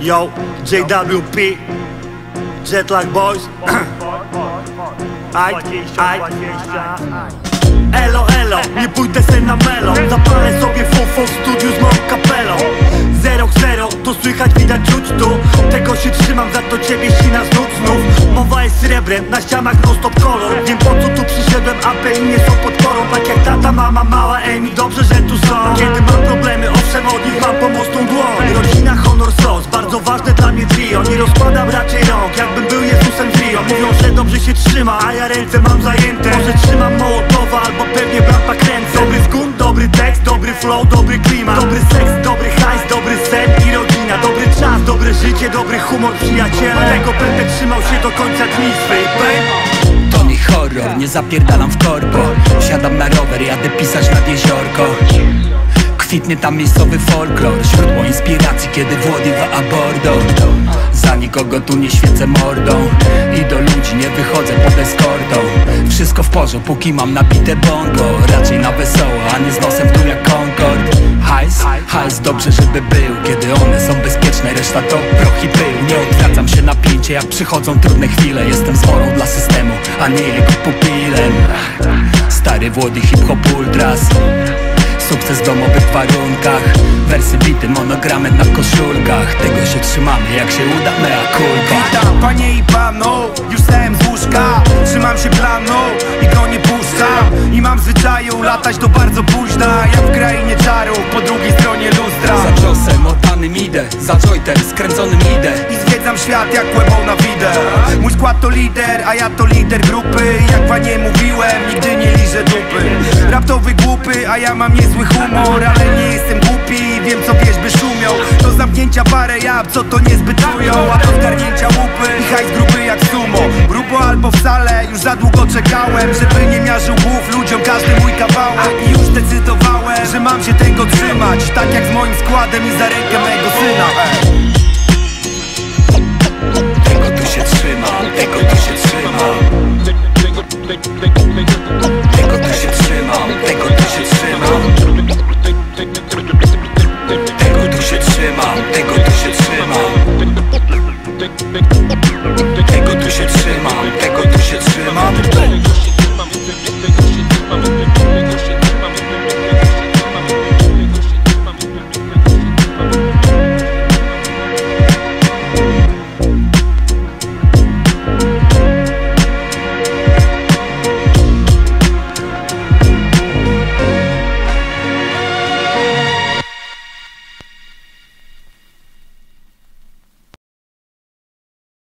Yo, JWP Jetlag Boys. Aj, aj. Elo, elo, nie pójdę se na melo. Zapalę sobie fofo w studiu z moją kapelą. Zero, zero, to słychać, widać, czuć tu. Tego się trzymam, za to ciebie ścina z znów. Mowa jest srebrem, na ścianach non stop kolor. Wiem po co tu przyszedłem, a nie są podporą Tak jak tata, mama, mała, Emi, dobrze, że tu są. Kiedy ręce mam zajęte. Może trzymam Mołotowa, albo pewnie brata kręcę Dobry skun, dobry tekst, dobry flow, dobry klimat. Dobry seks, dobry hajs, dobry sen i rodzina. Dobry czas, dobre życie, dobry humor, przyjaciele Tego będę trzymał się do końca dni babe To nie horror, nie zapierdalam w korpo. Wsiadam na rower, jadę pisać nad jeziorko. Kwitnie tam miejscowy folklor Źródło inspiracji, kiedy Włodiwa a bordo Za nikogo tu nie świecę mordą. I do ludzi nie wychodzę pod eskortą. Wszystko w porządku, póki mam nabite bongo. Raczej na wesoło, a nie z nosem w dół jak Concord. Hajs, hajs dobrze żeby był. Kiedy one są bezpieczne, reszta to proch i pył. Nie odwracam się napięcie, jak przychodzą trudne chwile. Jestem zmorą dla systemu, a nie jego pupilem. Stary Włody hip-hop ultras Sukces w domowych warunkach. Wersy bity monogramem na koszulkach. Tego się trzymamy jak się uda mea culpa. Witam panie i panu, już stałem z łóżka. Trzymam się planu i go nie puszczam. I mam zwyczaju latać do bardzo późna Jak w krainie czarów. Po drugiej stronie lustra. Za ciosem otanym idę, za jointem skręconym idę. I zwiedzam świat jak kłębą na widę Mój skład to lider, a ja to lider grupy. Jak panie mówiłem, nigdy nie liżę to a ja mam niezły humor Ale nie jestem głupi, wiem co wierzby szumią Do zamknięcia parę jab, co to niezbyt czują A do zgarnięcia łupy, hajs gruby jak sumo. Grubo albo wcale, już za długo czekałem Żeby nie miażył głów ludziom każdy mój kawałek. I już zdecydowałem, że mam się tego trzymać. Tak jak z moim składem i za rękę mego syna. Tego tu się trzymam, tego tu się trzymam Tego tu się trzymam, tego tu się trzymam. Tego tu się trzymam, tego tu się trzymam